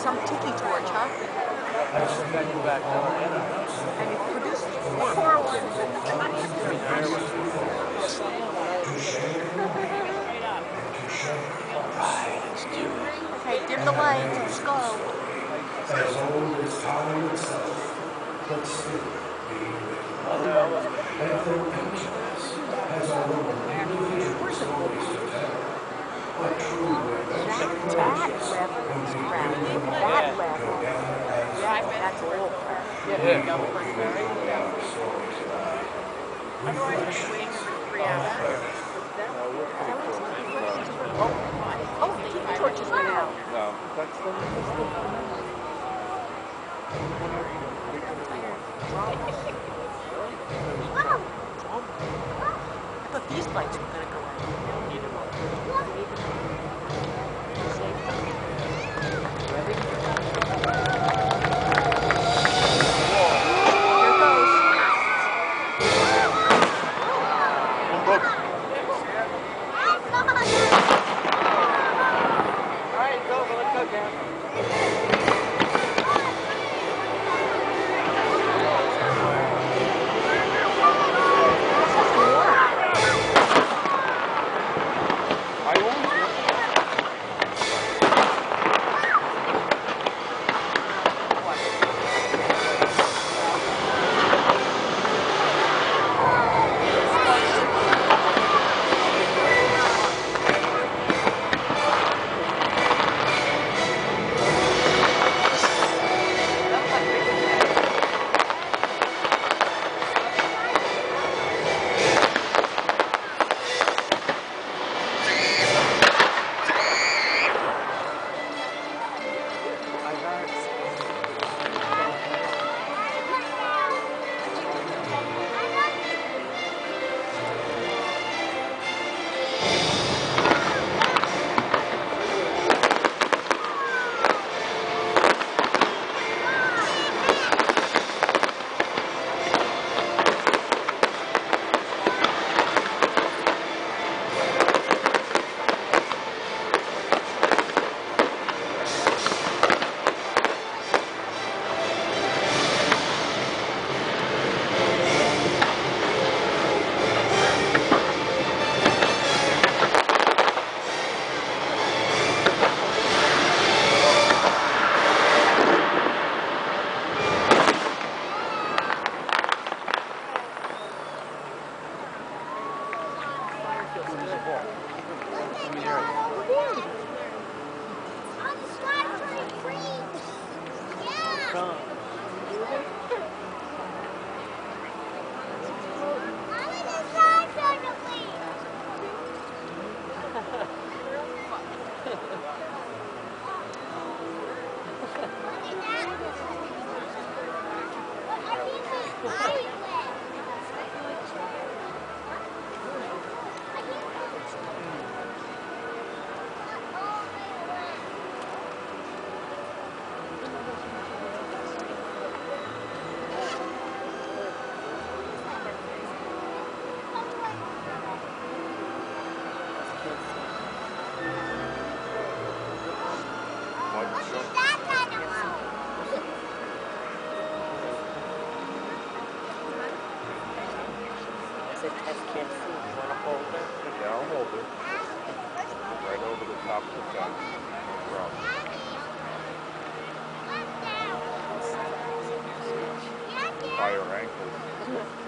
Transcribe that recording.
some tiki torch, huh? And it produces four Okay, dim the lights. Let's go. as old as time itself, but still being each these lights were gonna Come. Said Tess can't see. You wanna hold her? Yeah, I'll hold it. Right over the top of the fence. No problem. By your ankles.